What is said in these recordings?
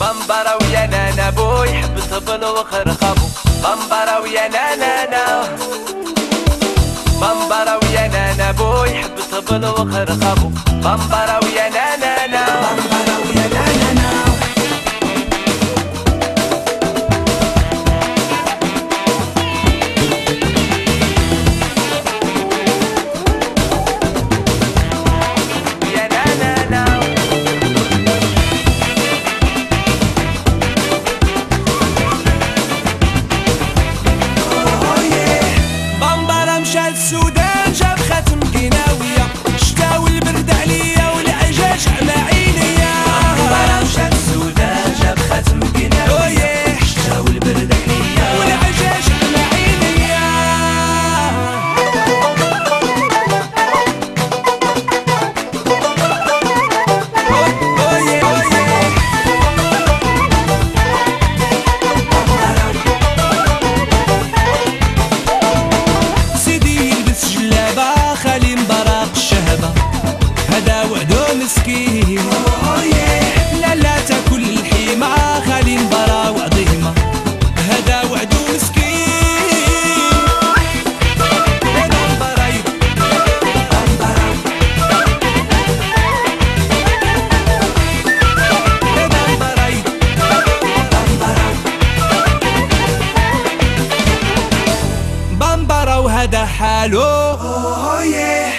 بمبرة ويا نانا بو يحب طبل وخرخبو بمبرة ويا نانا بمبرة ويا نانا بو يحب طبل وخرخبو بمبرة ويا بمبرة مشى وهذا حالو oh yeah.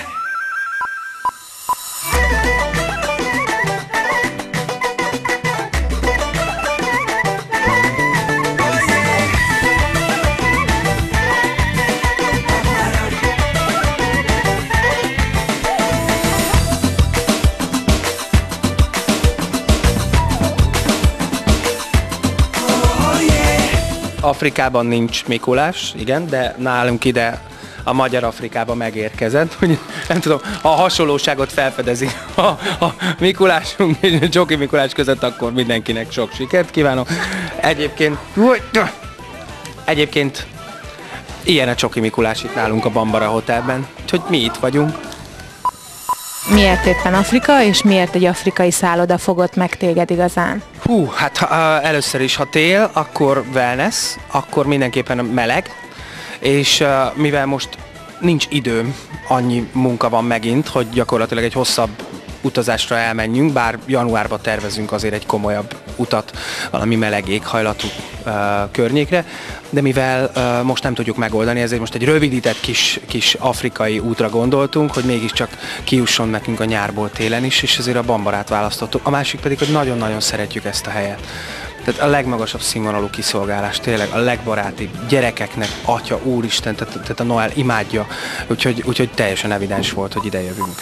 Afrikában nincs Mikulás, igen, de nálunk ide a magyar Afrikába megérkezett, hogy nem tudom, ha a hasonlóságot felfedezi a, a Mikulásunk és a Csoki Mikulás között, akkor mindenkinek sok sikert kívánok. Egyébként, egyébként ilyen a Csoki Mikulás itt nálunk a Bambara Hotelben, úgyhogy mi itt vagyunk. Miért éppen Afrika, és miért egy afrikai szálloda fogott meg téged igazán? Hú, hát ha, először is, ha tél, akkor wellness, akkor mindenképpen meleg, és mivel most nincs időm, annyi munka van megint, hogy gyakorlatilag egy hosszabb utazásra elmenjünk, bár januárban tervezünk azért egy komolyabb utat valami meleg éghajlatú uh, környékre, de mivel uh, most nem tudjuk megoldani, ezért most egy rövidített kis, kis afrikai útra gondoltunk, hogy mégiscsak kiusson nekünk a nyárból télen is, és ezért a bambarát választottuk. A másik pedig, hogy nagyon-nagyon szeretjük ezt a helyet. Tehát a legmagasabb színvonalú kiszolgálás, tényleg a legbarátibb gyerekeknek, atya, úristen, tehát, tehát a Noel imádja, úgyhogy, úgyhogy teljesen evidens volt, hogy ide jövünk.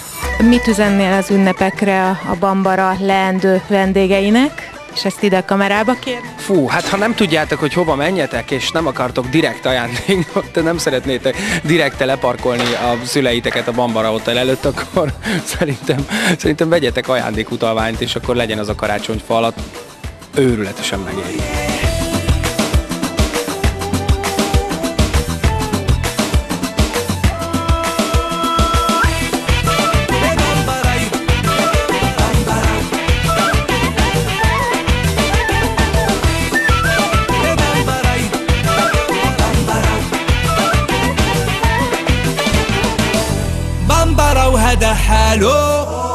Mit üzennél az ünnepekre a, Bambara leendő vendégeinek? És ezt ide a kamerába kér? Fú, hát ha nem tudjátok, hogy hova menjetek, és nem akartok direkt ajándékot, te nem szeretnétek direkt leparkolni a szüleiteket a Bambara Hotel előtt, akkor szerintem, szerintem vegyetek ajándékutalványt, és akkor legyen az a karácsonyfa alatt őrületesen megéri. بمبرة حالو